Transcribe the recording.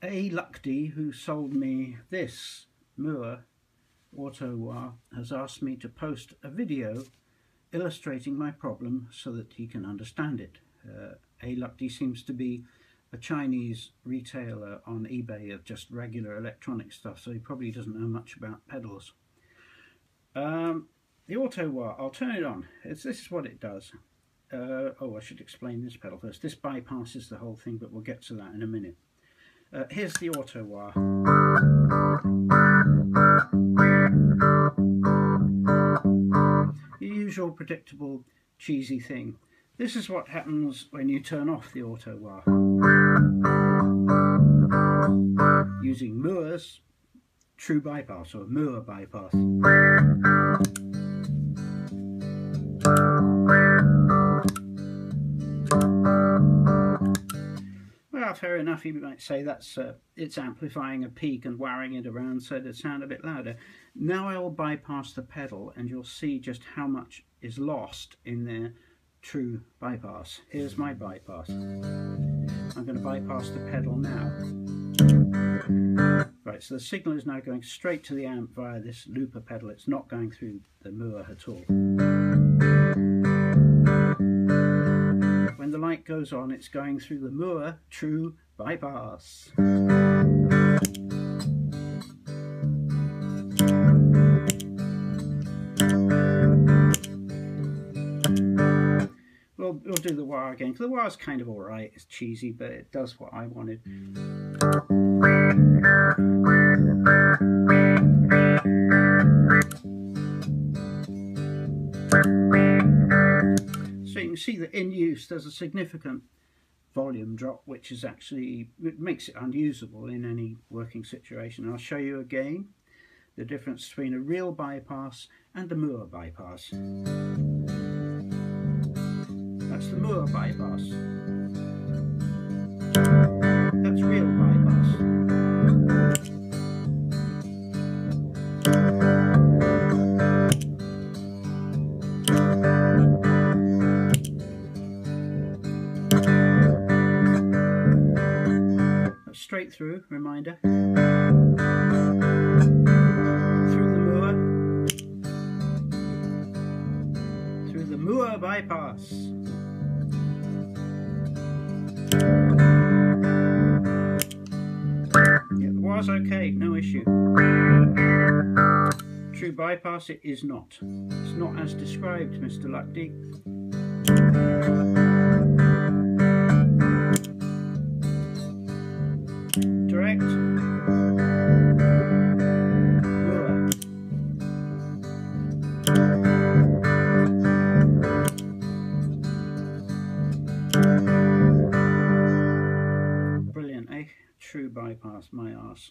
A. Luckdy, who sold me this Mooer Auto has asked me to post a video illustrating my problem so that he can understand it. Uh, a. Luckdy seems to be a Chinese retailer on eBay of just regular electronic stuff, so he probably doesn't know much about pedals. Um, the auto wah, I'll turn it on. It's, this is what it does. Uh, oh, I should explain this pedal first. This bypasses the whole thing, but we'll get to that in a minute. Uh, here's the auto wah. The usual predictable cheesy thing. This is what happens when you turn off the auto wah. Using Mooer's true bypass or Mooer bypass. Fair enough, you might say that's uh, it's amplifying a peak and wiring it around so to sound a bit louder. Now I will bypass the pedal and you'll see just how much is lost in their true bypass. Here's my bypass. I'm going to bypass the pedal now. Right, so the signal is now going straight to the amp via this looper pedal. It's not going through the Mooer at all. When the light goes on, it's going through the Mooer true bypass. We'll, we'll do the wah again. The wah is kind of alright, it's cheesy, but it does what I wanted. See that in use there's a significant volume drop which is actually it makes it unusable in any working situation. I'll show you again the difference between a real bypass and a Mooer bypass. That's the Mooer bypass. Straight through, reminder. Through the Mooer. Through the Mooer bypass. The was okay, no issue. True bypass it is not. It's not as described, Mr. Luckdy. True bypass, my ass.